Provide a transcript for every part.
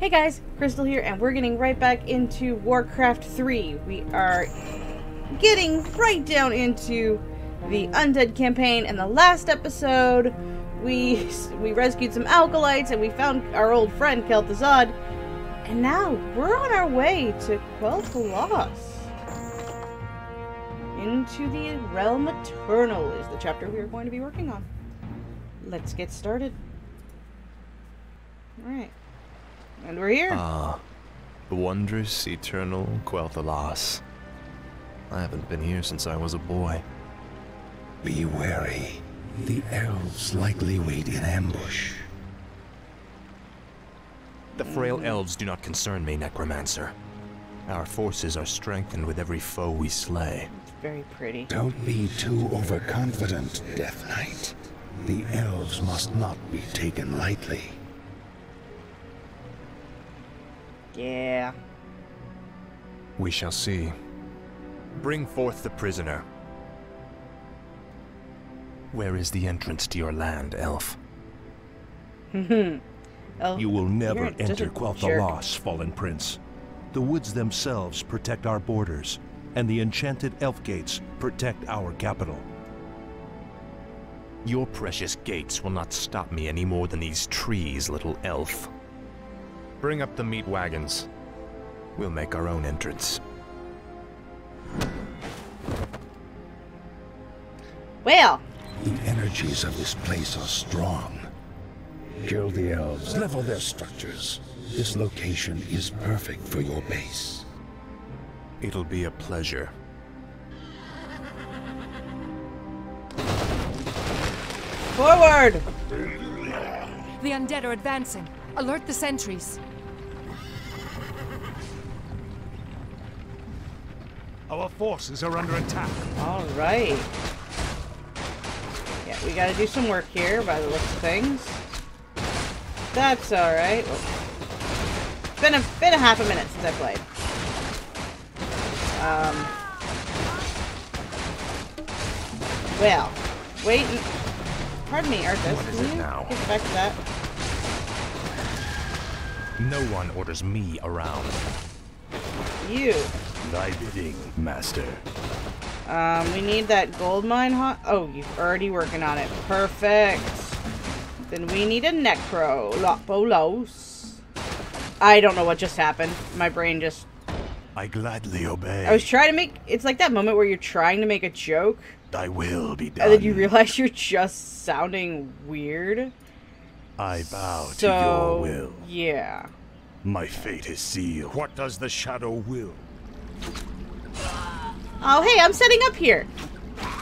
Hey guys, Crystal here, and we're getting right back into Warcraft 3. We are getting right down into the Undead campaign, and the last episode, we we rescued some Acolytes, and we found our old friend Kel'Thuzad, and now we're on our way to Quel'Thalas. Into the Realm Eternal is the chapter we are going to be working on. Let's get started. Alright. And we're here. Ah, the wondrous, eternal Quel'Thalas. I haven't been here since I was a boy. Be wary. The elves likely wait in ambush. The frail elves do not concern me, Necromancer. Our forces are strengthened with every foe we slay. It's very pretty. Don't be too overconfident, Death Knight. The elves must not be taken lightly. Yeah. We shall see. Bring forth the prisoner. Where is the entrance to your land, elf? oh, You will never enter a jerk. Quel'Thalas, fallen prince. The woods themselves protect our borders, and the enchanted elf gates protect our capital. Your precious gates will not stop me any more than these trees, little elf. Bring up the meat wagons. We'll make our own entrance. Well, The energies of this place are strong. Kill the elves, level their structures. This location is perfect for your base. It'll be a pleasure. forward! The undead are advancing. Alert the sentries. Our forces are under attack. Alright. Yeah, we gotta do some work here by the looks of things. That's alright. Well, it's been a, been a half a minute since I played. Um. Well, wait. Pardon me, Arthas. What is can it you now? Get back to that. No one orders me around. You. Thy bidding, master. Um, we need that gold mine hot. Oh, you're already working on it. Perfect. Then we need a necro. Lopolos. I don't know what just happened. My brain just. I gladly obey. I was trying to make. It's like that moment where you're trying to make a joke, Thy will be done. and then you realize you're just sounding weird. I bow so, to your will. yeah. My fate is sealed. What does the shadow will? Oh, hey, I'm setting up here.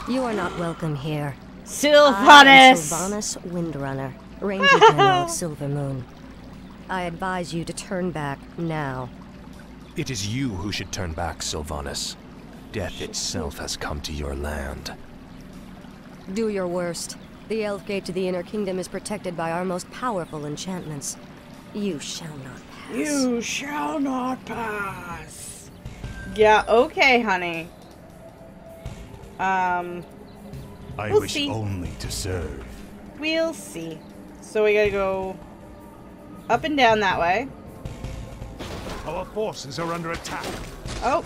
You are not welcome here. I am Sylvanas. Sylvanas Windrunner, Ranger General of Silver Moon. I advise you to turn back now. It is you who should turn back, Sylvanas. Death itself has come to your land. Do your worst. The Elf Gate to the Inner Kingdom is protected by our most powerful enchantments. You shall not pass. You shall not pass. Yeah, okay, honey. Um, I We'll wish see. only to serve. we'll see. So we gotta go up and down that way. Our forces are under attack. Oh,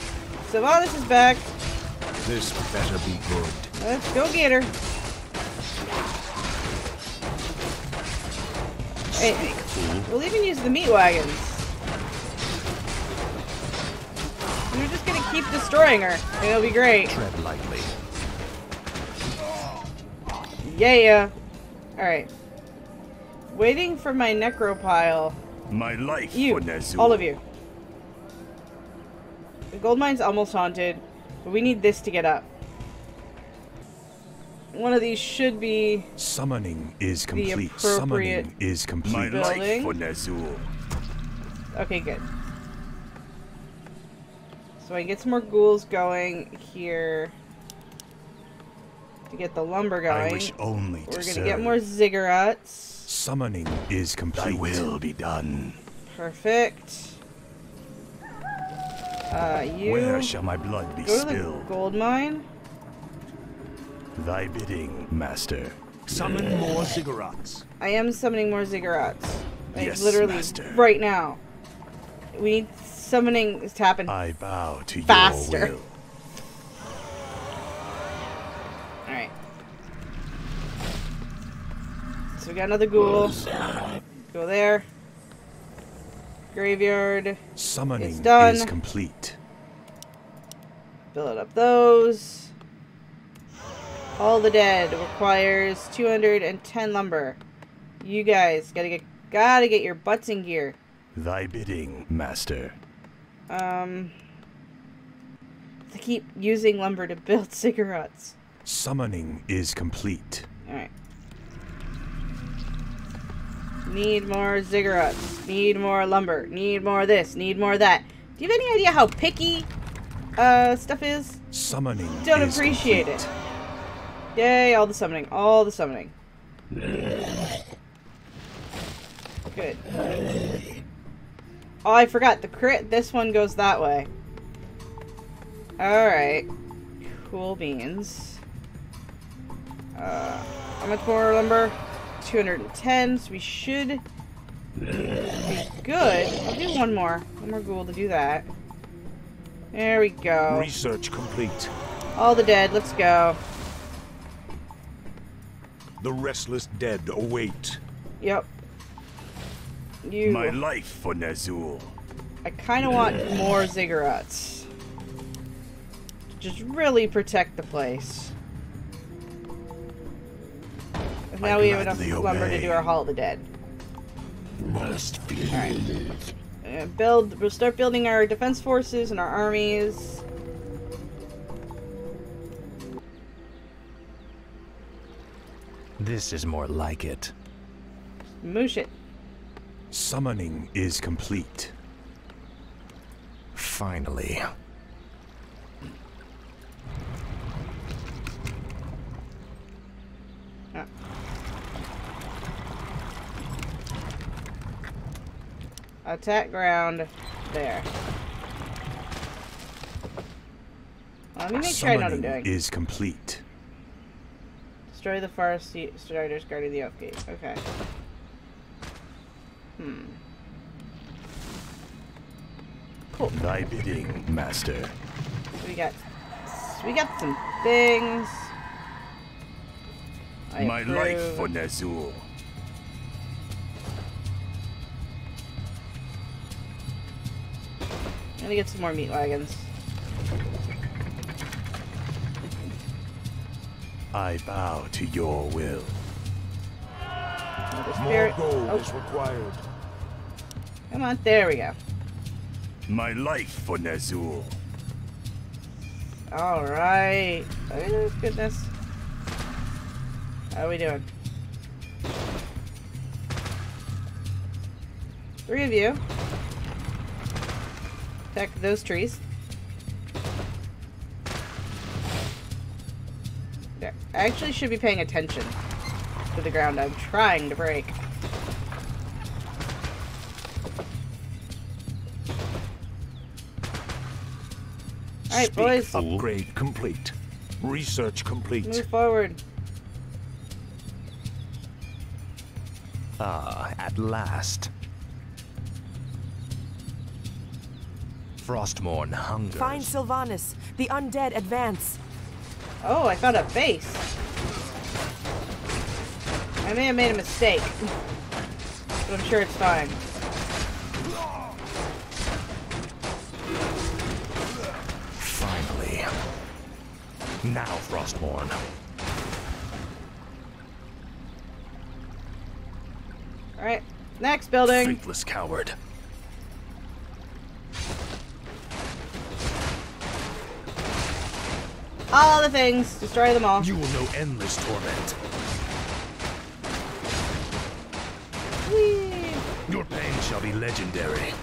Sylvanas is back. This better be good. Let's go get her. Hey, we'll even use the meat wagons. We're just gonna keep destroying her. It'll be great. Tread lightly. Yeah. yeah. Alright. Waiting for my necropile. My life You. for Ner'zhul. All of you. The gold mine's almost haunted, but we need this to get up. One of these should be Summoning is The complete. appropriate Summoning is complete. My building. life for Ner'zhul. Okay, good. So I get some more ghouls going here to get the lumber going. I wish only to We're gonna serve. get more ziggurats. Summoning is complete. Thy will be done. Perfect. Uh, you Where shall my blood be go to the spilled? gold mine. Thy bidding, master. Summon more ziggurats. I am summoning more ziggurats. Like, Yes, literally master. right now. we need summoning to happen. I bow to Faster. your will. Alright. So we got another ghoul. Go there. Graveyard. Summoning It's done. is complete. Build up those. All the Dead requires 210 lumber. You guys gotta get gotta get your butts in gear. Thy bidding, master. Um, they keep using lumber to build cigarettes. Summoning is complete. All right. Need more ziggurats. Need more lumber. Need more this. Need more that. Do you have any idea how picky uh stuff is? Summoning Don't is appreciate complete. it. Yay! All the summoning. All the summoning. Good. Oh, I forgot. The crit. This one goes that way. All right. Cool beans. Uh, how much more lumber? 210. So we should be good. I'll do one more. One more ghoul to do that. There we go. Research complete. All the dead. Let's go. The restless dead await. Yep. You. My life for Ner'zhul. I kind of want more ziggurats. Just really protect the place. And now I we have enough lumber to do our Hall of the Dead. Must feel Alright. Uh, build. We'll start building our defense forces and our armies. This is more like it. Moosh it. Summoning is complete. Finally. Ah. Attack ground. There. Let me make sure I know what I'm Summoning doing. is complete. Destroy the forest striders guarding the oak gate. Okay. Hmm. Cool. Thy bidding, master. We got we got some things. I My life for Ner'zhul. I'm gonna get some more meat wagons. I bow to your will. Another spirit. Oh, required. come on, there we go. My life for Ner'zhul. All right. Oh goodness. How are we doing? Three of you. Attack those trees. I actually should be paying attention to the ground I'm trying to break. Alright, Speak boys. Upgrade complete. Research complete. Move forward. Ah, at last. Frostmourne hunger. Find Sylvanas. The undead advance. Oh, I found a base. I may have made a mistake. But I'm sure it's fine. Finally. Now, Frostmourne. Alright. Next building. Faithless coward. All the things. Destroy them all. You will know endless torment. Whee! Your pain shall be legendary.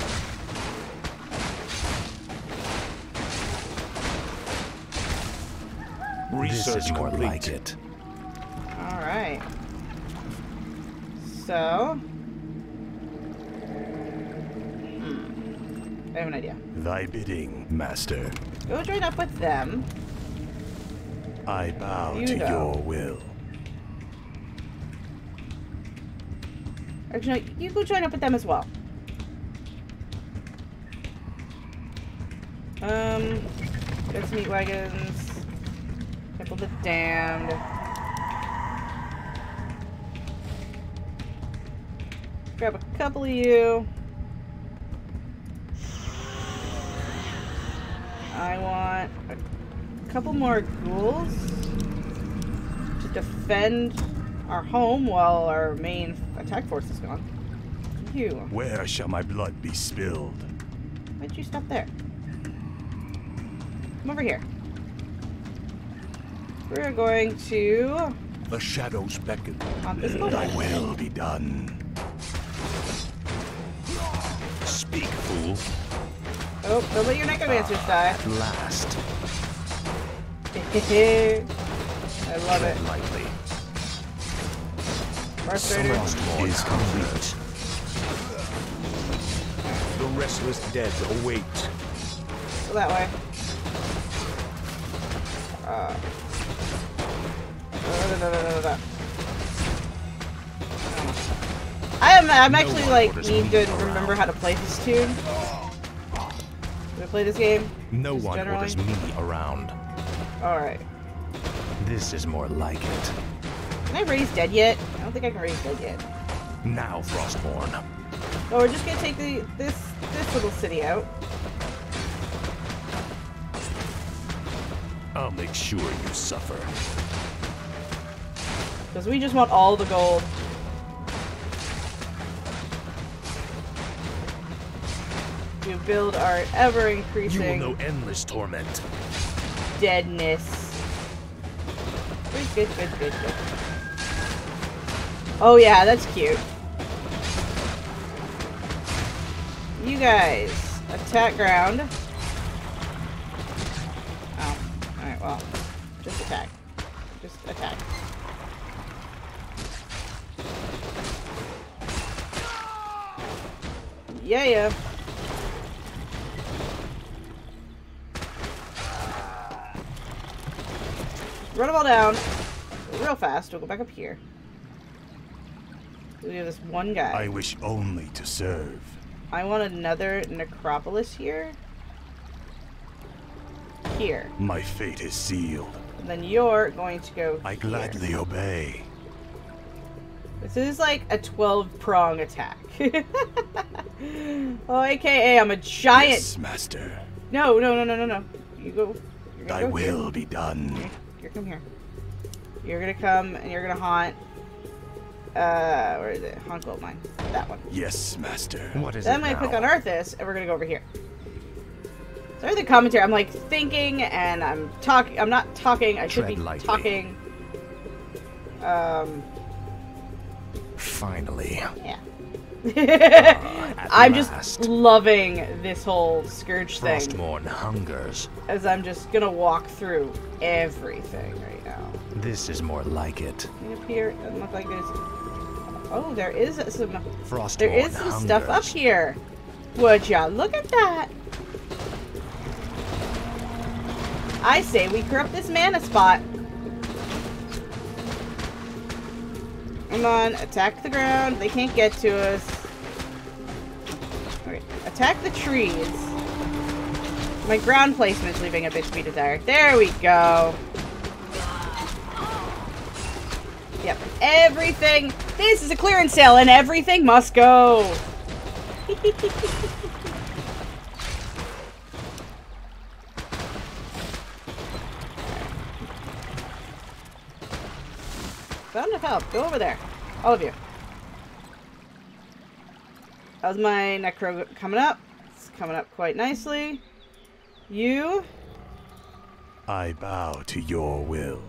Research this is more complete. like it. Alright. So. Hmm. I have an idea. Thy bidding, master. Go join up with them. I bow You to know. your will. Actually, no, you go join up with them as well. Um, some meat wagons. Temple the Damned. Grab a couple of you. I want a couple more ghouls to defend our home while our main attack force is gone. You. Where shall my blood be spilled? Why'd you stop there? Come over here. We're going to The shadows beckon. on this Thy will be done. Speak, fool. Oh, don't let your necromancers ah, die. At last. I love it. Lightly. Frustrated. Is complete. The restless dead await. Go that way. Uh. I am. I'm actually like need me to remember how to play this tune. Did I play this game? No one generally? orders me around. All right. This is more like it. Can I raise dead yet? I don't think I can raise dead yet. Now, Frostmourne. Oh, we're just gonna take the this this little city out. I'll make sure you suffer. Because we just want all the gold. To build our ever increasing. You will know endless torment. Deadness. Good, good, good, good. Oh yeah, that's cute. You guys, attack ground. Oh, alright, well, just attack. Just attack. Yeah, yeah. Run them all down. Real fast. We'll go back up here. We have this one guy. I wish only to serve. I want another necropolis here. Here. My fate is sealed. And then you're going to go I here. gladly obey. This is like a 12 prong attack. oh, aka I'm a giant. Yes, master. No, no, no, no, no, no. You go. Thy go here. will be done. Here, here, come here. You're gonna come and you're gonna haunt. Uh, where is it? Haunt gold mine. That one. Yes, master. What is Then it I'm gonna now? click on Arthas, and we're gonna go over here. Sorry the commentary. I'm like thinking, and I'm talking. I'm not talking. I should Tread be lightly. talking. Um, Finally. yeah. Uh, at I'm last. just loving this whole scourge thing Frostmourne hungers. as I'm just gonna walk through everything right now. This is more like it. Here doesn't look like there's. Oh, there is some. Frostmourne There is some stuff up hungers. here. Would ya look at that? I say we corrupt this mana spot. Come on, attack the ground. They can't get to us. Attack the trees. My ground placement's leaving a bit to be desired. There we go. Yep, everything. This is a clearance sale, and everything must go. help. Go over there. All of you. How's my necro coming up? It's coming up quite nicely. You, I bow to your will.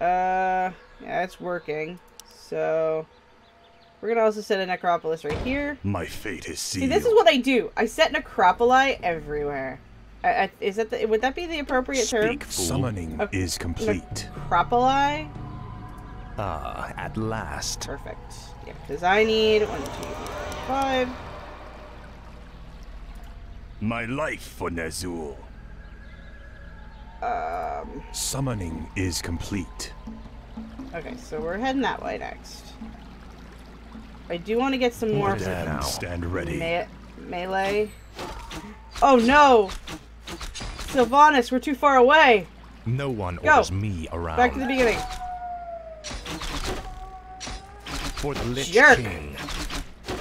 uh, yeah, it's working. So, we're gonna also set a necropolis right here. My fate is sealed. See, this is what I do. I set necropoli everywhere. I, I, is that the, would that be the appropriate term? Speak, fool. Summoning is complete. Necropoli? Ah, at last. Perfect. Yeah, because I need one, two, three, five. My life for Ner'zhul. Um, Summoning is complete. okay, so we're heading that way next. I do want to get some more What is it stand ready. me- melee Oh no! Sylvanas, we're too far away! No one Go. orders me around. Back to the beginning. For the Lich Jerk. King.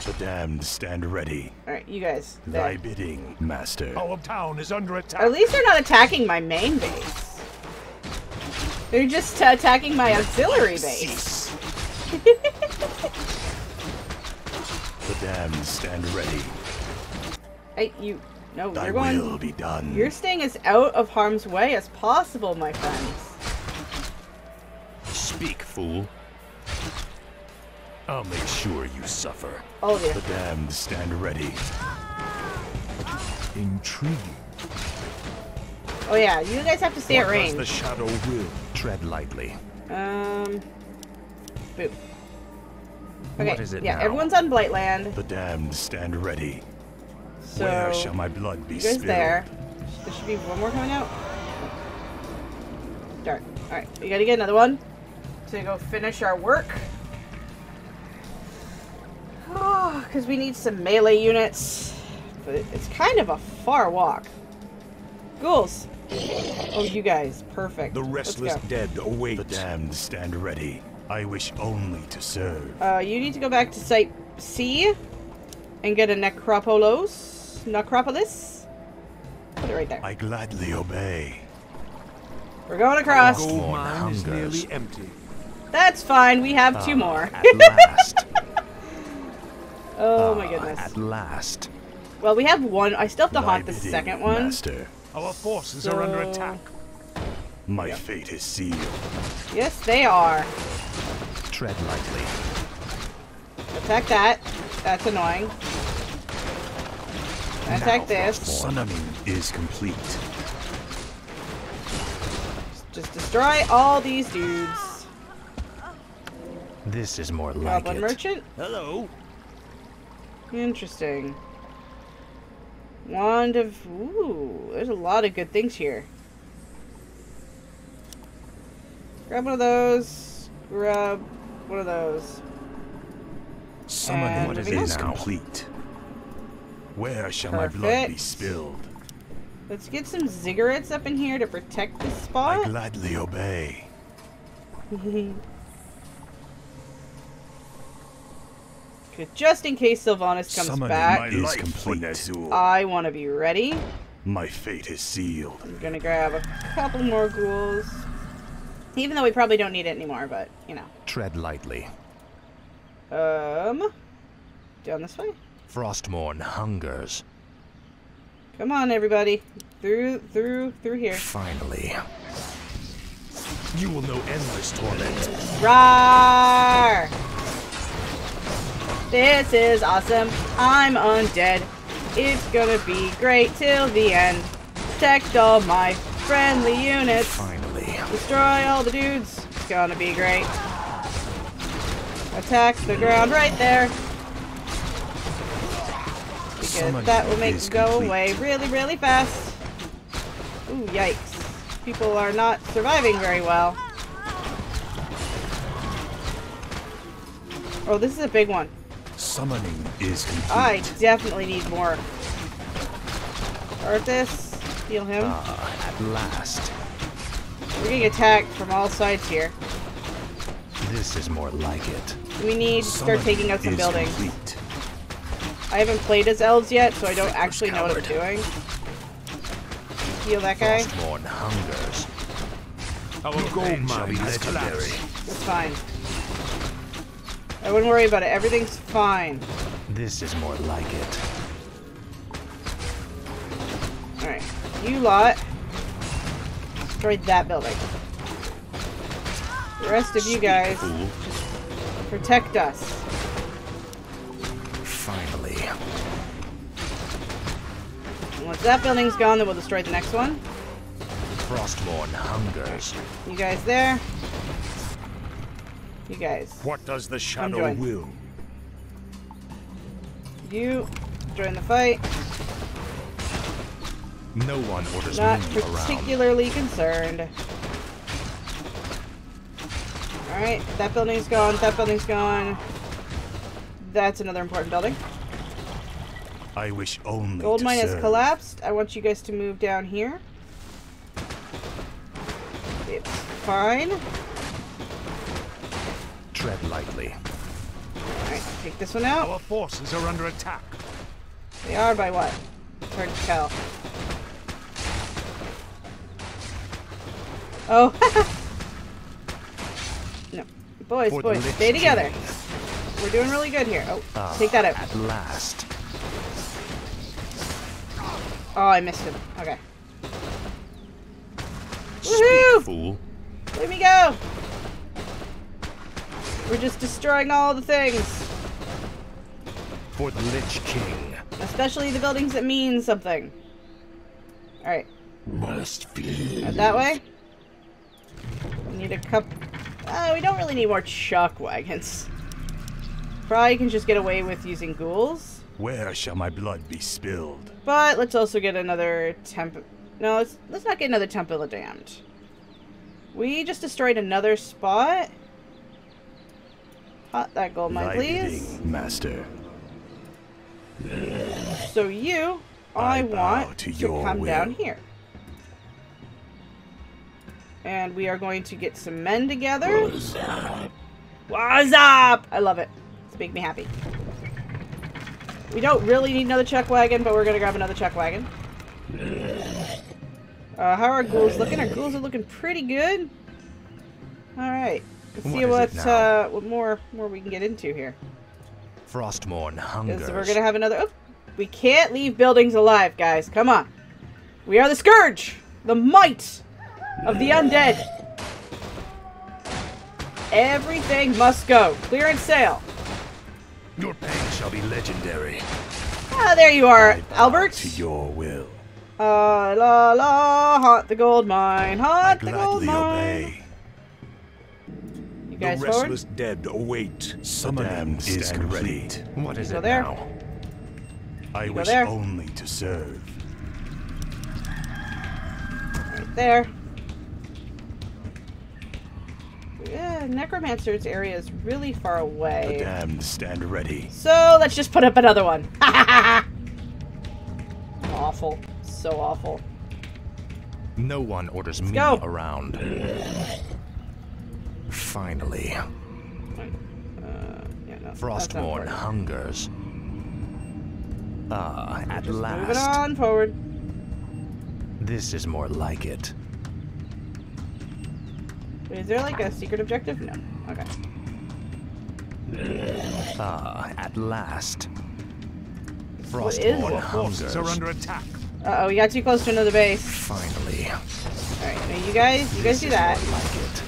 The damned stand ready. Alright, you guys. Thy bidding, master. Our town is under attack. At least they're not attacking my main base. They're just uh, attacking my auxiliary base. The damned stand ready. Hey, you. No, Thy you're going. will be done. You're staying as out of harm's way as possible, my friends. Speak, fool. I'll make sure you suffer. All of you. The damned stand ready. Intriguing. Oh yeah, you guys have to stay at What does range. the shadow will? Tread lightly. Um. Boop. Okay. What is it yeah, now? everyone's on Blightland. The damned stand ready. So Where shall my blood be you guys spilled? there. There should be one more coming out. Darn. Alright, we gotta get another one to go finish our work. Because we need some melee units. But it's kind of a far walk. Ghouls. Oh, you guys. Perfect. The Let's restless go. dead await. The damned stand ready. I wish only to serve. Uh, you need to go back to Site C and get a Necropolis. Necropolis? Put it right there. I gladly obey. We're going across. Gold More mine is nearly empty. That's fine. We have two more. At last. oh Ah, my goodness. At last. Well, we have one. I still have to Thy haunt the bidding, second one. Master. Our forces are under attack. My fate is sealed. Yes, they are. Tread lightly. Attack that. That's annoying. Attack this. Summoning is complete. Just destroy all these dudes. This is more like Goblin it. merchant. Hello. Interesting. Wand of. Ooh, there's a lot of good things here. Grab one of those. Grab one of those. Summoning And What is is it now? complete. Where shall my blood be Perfect. spilled? Let's get some ziggurats up in here to protect this I gladly obey. Just in case Sylvanas comes Summoning back, is complete. I want to be ready. My fate is sealed. I'm gonna grab a couple more ghouls. Even though we probably don't need it anymore, but, you know. Tread lightly. Um, down this way. Frostmourne hungers. Come on, everybody. Through, through, through here. Finally. You will know endless torment. Rawr! This is awesome. I'm undead. It's gonna be great till the end. Protect all my friendly units. Finally. Destroy all the dudes. It's gonna be great. Attack the ground right there. Because that will make it go complete. away really, really fast. Ooh, yikes. People are not surviving very well. Oh, this is a big one. Summoning is complete. I definitely need more. Arthas, heal him. Ah, at last. We're getting attacked from all sides here. This is more like it. We need to start Summoning taking out some is buildings. complete. I haven't played as elves yet, so I don't actually know what I'm doing. Heal that guy. Frostmourne hungers. Our gold shall be mine has legendary. That's fine. I wouldn't worry about it. Everything's fine. This is more like it. Alright. You lot. Destroyed that building. The rest of you guys protect us. Finally. And once that building's gone, then we'll destroy the next one. Frostmourne hungers. You guys there. You guys. What does the shadow will? You join the fight. No one orders Not me around. particularly concerned. Alright, that building's gone, that building's gone. That's another important building. I wish only Gold mine has collapsed. I want you guys to move down here. It's fine. Take this one out. Our forces are under attack. They are by what? It's hard to tell. Oh, no. Boys, For boys, stay together. We're doing really good here. Oh, Ah, take that out. At last. Oh, I missed him. Okay. Woohoo! fool. Let me go! We're just destroying all the things. For the Lich King. Especially the buildings that mean something. Alright, Must out that way. We need a cup. Uh, we don't really need more chuck wagons. Probably can just get away with using ghouls. Where shall my blood be spilled? But let's also get another temp. No, let's let's not get another Temple of Damned. We just destroyed another spot. Hot that gold mine, Thy please. Master. So you, I, I want to to, come will. down here. And we are going to get some men together. What's up? I love it. It's make me happy. We don't really need another chuck wagon, but we're gonna grab another chuck wagon. Uh, how are our ghouls looking? Our ghouls are looking pretty good. All right, let's What see what uh, what more more we can get into here. Frostmourne hungers. We're gonna have another. Oh, we can't leave buildings alive, guys. Come on. We are the scourge, the might of the undead. Everything must go. Clear and sail. Your pain shall be legendary. Ah, there you are, I Albert. To your will. Ah, la la, haunt the gold mine, I haunt the gold mine. obey. You The guys forward? restless dead await. Summoning Damned is stand complete. What is Go it there. now? I go wish there. only to serve. Right there. Yeah, Necromancer's area is really far away. The away. damned stand ready. So let's just put up another one. awful. So awful. No one orders me go. around. Finally, Uh, yeah, no, that's not Frostmourne important. hungers. Ah, at Just last. Moving on forward. This is more like it. Wait, is there like a secret objective? No. Okay. Ah, at last. What is Frostmourne it? hungers. are under attack. Uh oh, we got too close to another base. Finally. Alright, now you guys, you guys This do is that. more like it. You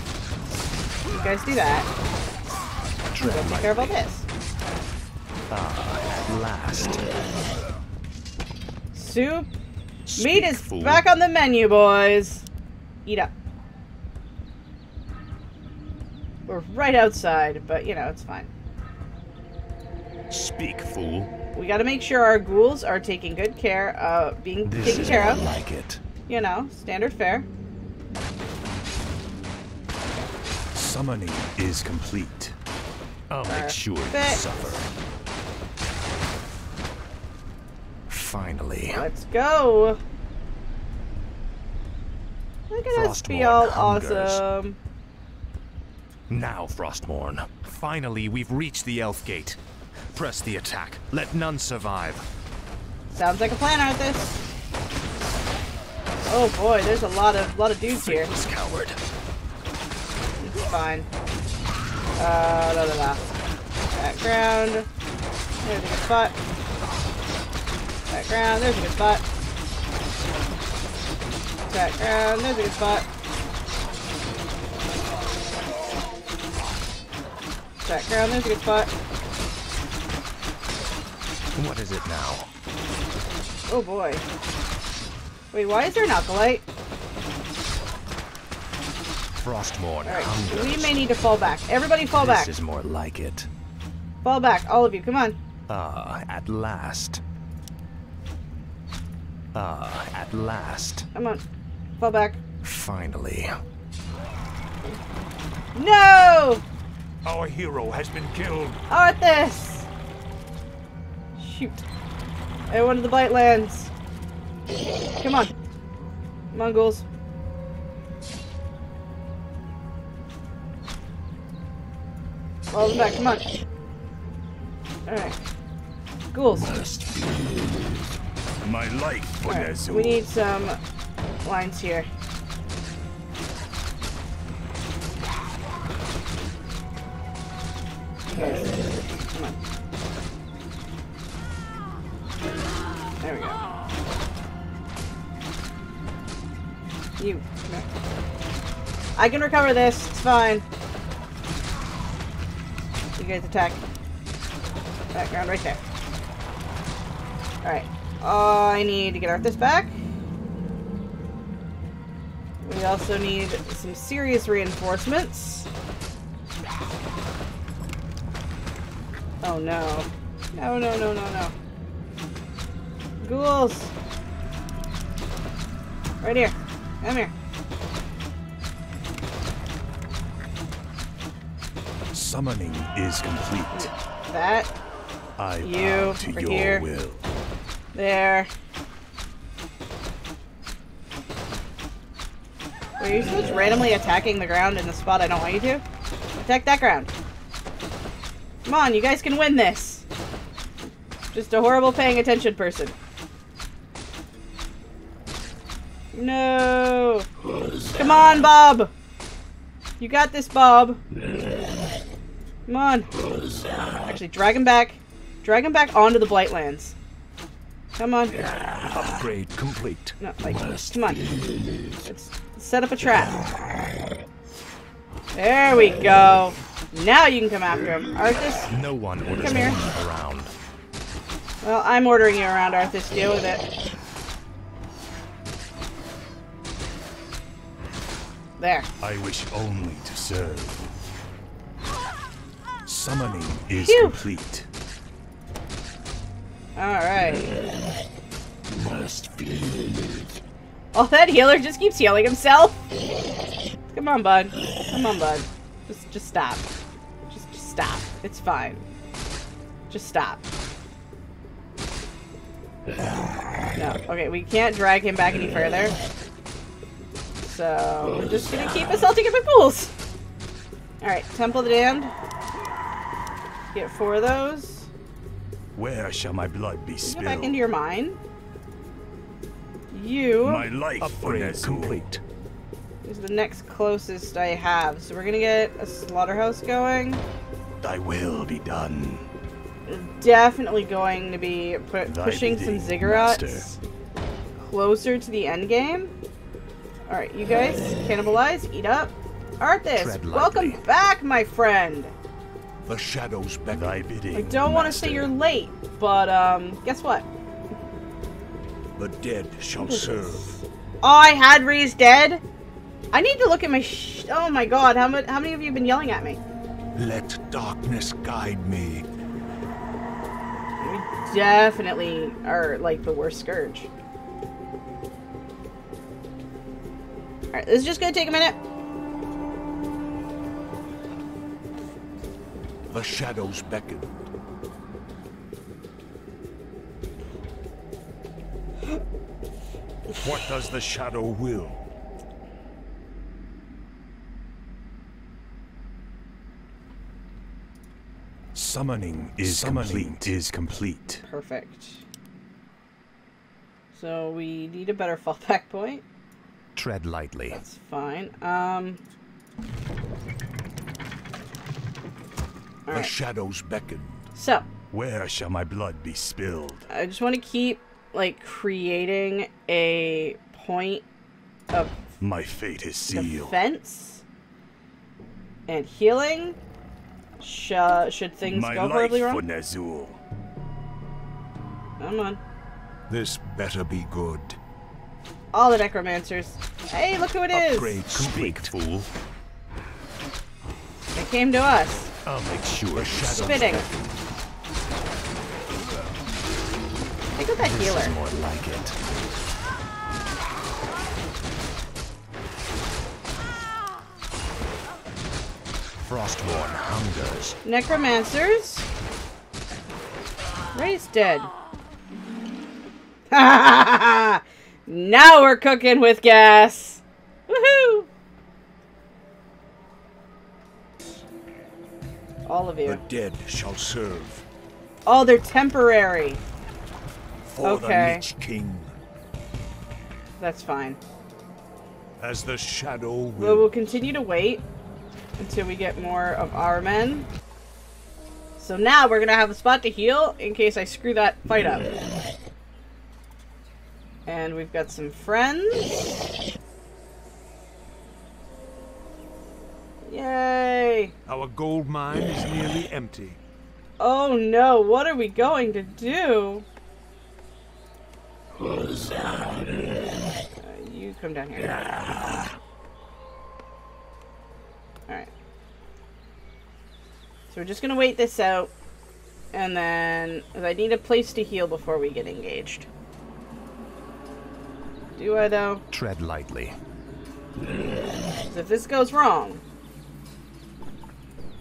guys do that. Go take care of all this. Ah, at last. Soup. Speak, Meat is fool. back on the menu, boys. Eat up. We're right outside, but you know, it's fine. Speak, fool. We gotta make sure our ghouls are taking good care of being This taken care of. like it. You know, standard fare. Summoning is complete. I'll make sure you suffer. Finally. Let's go. Look at us be all hungers. awesome. Now, Frostmourne. Finally, we've reached the Elf Gate. Press the attack. Let none survive. Sounds like a plan, Arthas. Oh boy, there's a lot of lot of dudes here. This coward. Fine. Uh, la la la. Background. There's a good spot. Background. There's a good spot. Background. There's a good spot. Background. There's a good spot. What is it now? Oh boy. Wait, why is there an acolyte? Frostmourne Alright, hungers. we may need to fall back. Everybody fall this back. This is more like it. Fall back, all of you. Come on. Ah, at last. Ah, at last. Come on. Fall back. Finally. No! Our hero has been killed. Arthas! Shoot. Everyone to the Blight Lands. Come on. Come All back, come on. Alright. Ghouls. My life for Alright, we need some lines here. Come on. There we go. You. here. I can recover this. It's fine. Guys attack. Background right there. Alright. Uh, I need to get Arthas back. We also need some serious reinforcements. Oh no. No, no, no, no, no. Ghouls! Right here. Come here. Summoning is complete. That. I You, bow to over your here. will. There. Were you just randomly attacking the ground in the spot I don't want you to? Attack that ground. Come on, you guys can win this. Just a horrible paying attention person. No. Come on, Bob. You got this, Bob. Come on. Actually, drag him back. Drag him back onto the Blightlands. Come on. Upgrade complete. No, like, come on. Let's set up a trap. There we go. Now you can come after him. Arthas, No one orders Come me here. around. well, I'm ordering you around, Arthas. Deal with it. There. I wish only to serve. Summoning is Phew. complete. Alright. Oh, that healer just keeps healing himself. Come on, bud. Come on, bud. Just, just stop. Just, just stop. It's fine. Just stop. No. Okay, we can't drag him back any further. So, we're just gonna keep assaulting him with pools. Alright, Temple of the Damned. Get four of those. Where shall my blood be Go spilled? back into your mine. You My life for Upgrade Ner'zhul. complete. is the next closest I have. So we're gonna get a slaughterhouse going. Thy will be done. Definitely going to be pu- Thy pushing some ziggurats master. closer to the end game. Alright, you guys, cannibalize, eat up. Arthas, Tread welcome back, my friend. The shadows beckon. Thy bidding. I don't want to say you're late, but um, guess what? The dead shall serve. Oh, I had raise dead. I need to look at my. Sh- oh my god, how many? How many of you have been yelling at me? Let darkness guide me. We definitely are like the worst scourge. Alright, this is just gonna take a minute. The shadows beckon. What does the shadow will? Summoning is complete. Is complete. Perfect. So we need a better fallback point. Tread lightly. That's fine. Um. The Alright, shadows beckon. so Where shall my blood be spilled? I just want to keep like creating a point of My fate is sealed. defense and healing. Sh- should things My go life horribly for wrong? Ner'zhul. Come on. This better be good. All the necromancers. Hey, look who it is! Upgrade complete. fool. They came to us. I'll make sure. Spitting. Take out that healer. Is More like it. Frostmourne hungers. Necromancers. Raise dead. now we're cooking with gas. Dead shall serve Oh, they're temporary. for Okay. the Lich King, That's fine. as the shadow Well, will. we'll continue to wait until we get more of our men. So now we're gonna have a spot to heal in case I screw that fight up. And we've got some friends. Yay! Our gold mine is nearly empty. Oh no, what are we going to do? Uh, you come down here. Alright. So we're just gonna wait this out. And then, I need a place to heal before we get engaged. Do I though? Tread lightly. if this goes wrong,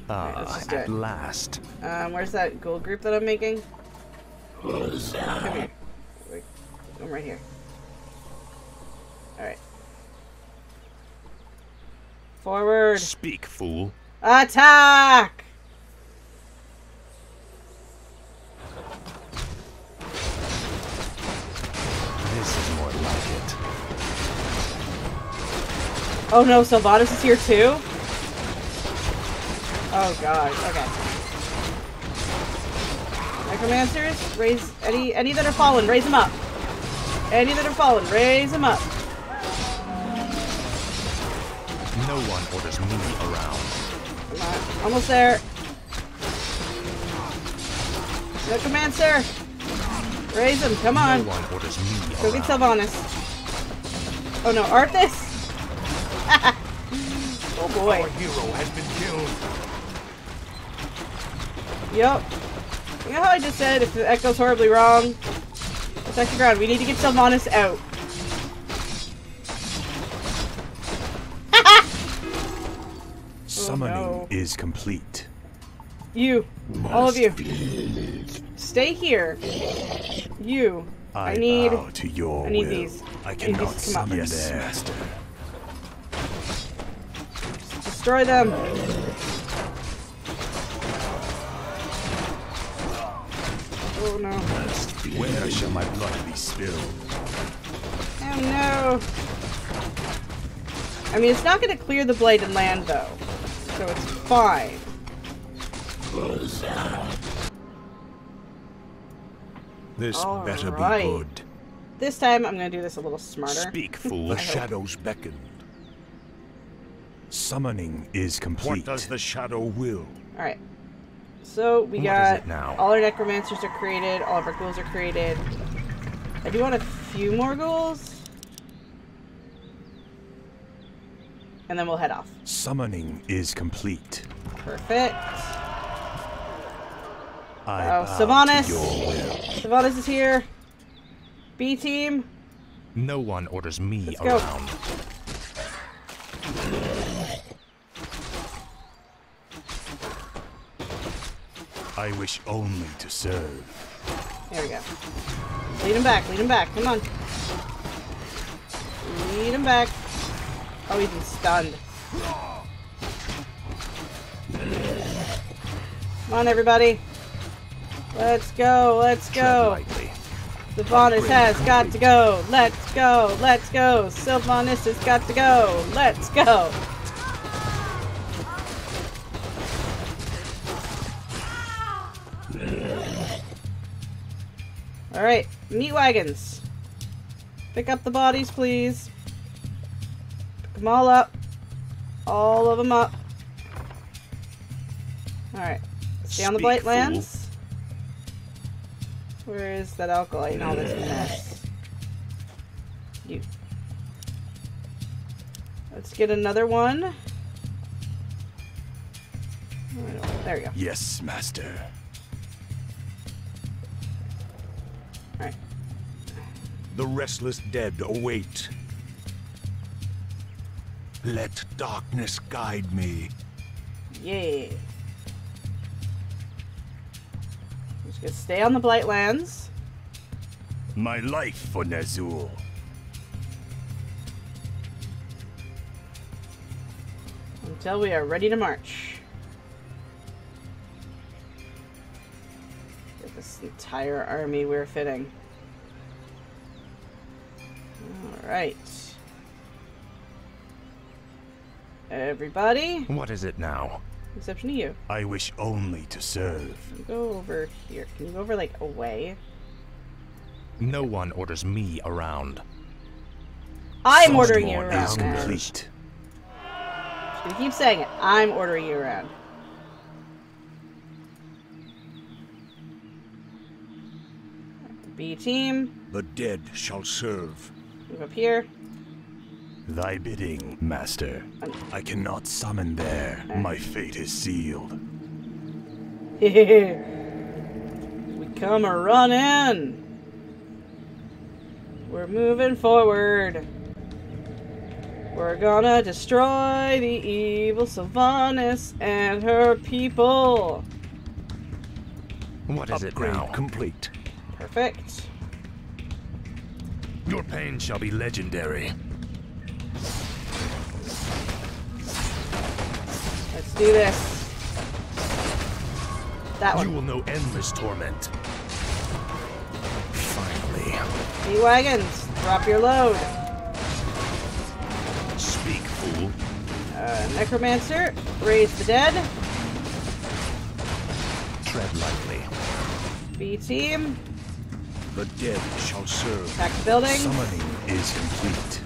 Ah, just at last. Um, where's that gold group that I'm making? Come here. Wait, I'm right here. Alright. Forward. Speak, fool. Attack! This is more like it. Oh no, Sylvanas is here too? Oh god, okay. Necromancers, raise any any that are fallen, raise them up. Any that are fallen, raise them up. No one orders me around. Almost there. Necromancer! Raise him, come on. No one orders me Go get around. Sylvanas. Oh no, Arthas! oh boy. Our hero has been killed. Yep. You know how I just said if the echo's horribly wrong? Protect the ground. We need to get Sylvanas out. Summoning oh, no. is complete. You. All of you. Stay here. You. I, I need- to your I need will. these. I I need cannot these to come summon Yes, master. Destroy them. Oh no. Where shall my blood be spilled? Oh no. I mean, it's not going to clear the blighted land though. So it's fine. This All better right. be good. This time I'm going to do this a little smarter. Speak, fool. The shadows beckon. Summoning is complete. What does the shadow will? Alright. So we What is got now? all our necromancers are created, all of our ghouls are created. I do want a few more ghouls. And then we'll head off. Summoning is complete. Perfect. I Oh, bow Sylvanas. to your will. Sylvanas is here. B team. No one orders me Let's go. I wish only to serve. There we go. Lead him back, lead him back. Come on. Lead him back. Oh, he's been stunned. Come on, everybody. Let's go, let's go. Sylvanas has got to go. Let's go, let's go. Sylvanas has got to go. Let's go. Alright, meat wagons. Pick up the bodies, please. Pick them all up. All of them up. Alright. Stay on the Speak, Blight fool. Lands. Where is that acolyte and all this mess? You. Let's get another one. There we go. Yes, master. The restless dead await. Let darkness guide me. Yeah. Just gonna stay on the Blight Lands. My life for Ner'zhul. Until we are ready to march. Get this entire army we're fitting. Alright. Everybody, What is it now? exception to you. I wish only to serve. Go over here. Can you go over, like, away? No one orders me around. I'm ordering you around, is complete. Keep saying it. I'm ordering you around. B team, The dead shall serve. Move up here. Thy bidding, master. I cannot summon there. My fate is sealed. we come a running. We're moving forward. We're gonna destroy the evil Sylvanas and her people. What is it now? complete. Perfect. Your pain shall be legendary. Let's do this. That one. You will know endless torment. Finally. B wagons, drop your load. Speak, fool. Uh, necromancer, raise the dead. Tread lightly. B team, The dead shall serve. attack the building. Summoning is complete.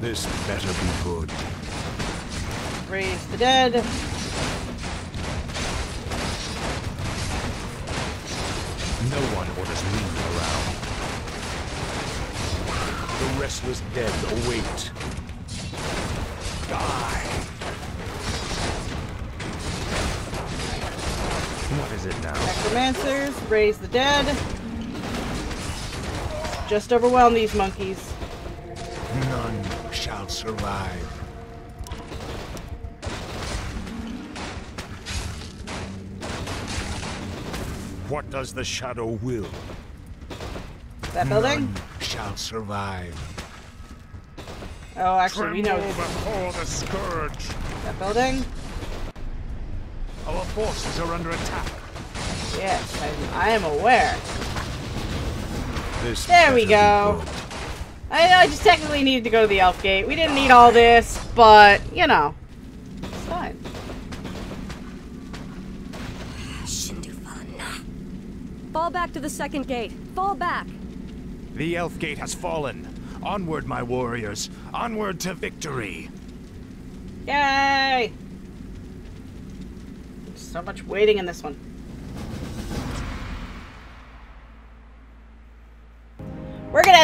This better be good. Raise the dead. No one orders me around. The restless dead await. Is it now? Necromancers, raise the dead. Just overwhelm these monkeys. None shall survive. What does the shadow will? That building? None shall survive. Oh, actually, we know before the scourge. that building. Our forces are under attack. Yes, I, I am aware. This There we go. I know I just technically needed to go to the Elf Gate. We didn't need all this, but, you know. It's fine. Fall back to the second gate. Fall back. The Elf Gate has fallen. Onward, my warriors. Onward to victory. Yay! So much waiting in this one.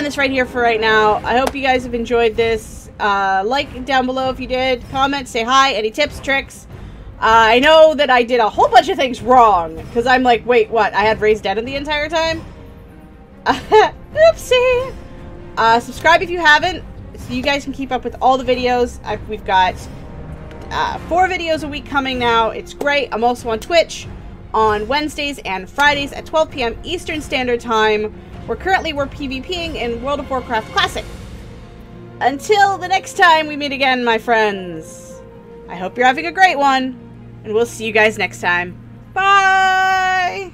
This right here for right now. I hope you guys have enjoyed this. Uh, like down below if you did. Comment, say hi. Any tips, tricks? Uh, I know that I did a whole bunch of things wrong because I'm like, wait, what? I had raised dead in the entire time. Oopsie. Uh, subscribe if you haven't, so you guys can keep up with all the videos. i we've got uh, four videos a week coming now. It's great. I'm also on Twitch on Wednesdays and Fridays at 12 p.m. Eastern Standard Time. We're currently we're PvPing in World of Warcraft Classic. Until the next time we meet again, my friends. I hope you're having a great one, and we'll see you guys next time. Bye.